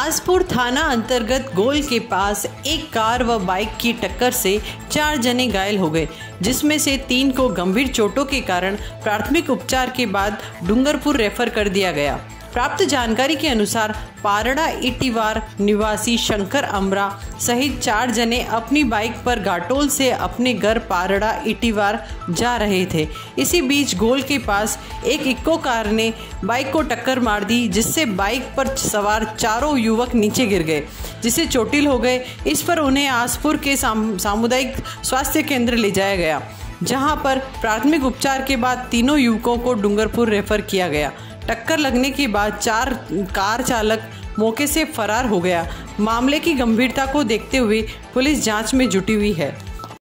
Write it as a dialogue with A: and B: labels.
A: आसपुर थाना अंतर्गत गोल के पास एक कार व बाइक की टक्कर से चार जने घायल हो गए, जिसमें से तीन को गंभीर चोटों के कारण प्राथमिक उपचार के बाद डूंगरपुर रेफर कर दिया गया। प्राप्त जानकारी के अनुसार पारड़ा इटीवार निवासी शंकर अमरा सहित चार जने अपनी बाइक पर घाटोल से अपने घर पारड़ा इटीवार जा रहे थे। इसी बीच गोल के पास एक इक्को कार ने बाइक को टक्कर मार दी, जिससे बाइक पर सवार चारों युवक नीचे गिर गए जिससे चोटिल हो गए। इस पर उन्हें आसपुर के सामुदायिक स्वास्थ्य केंद्र ले जाया गया, जहाँ पर प्राथमिक उपचार के बाद तीनों युवकों को डूंगरपुर रेफर किया गया। टक्कर लगने के बाद चार कार चालक मौके से फरार हो गया। मामले की गंभीरता को देखते हुए पुलिस जाँच में जुटी हुई है।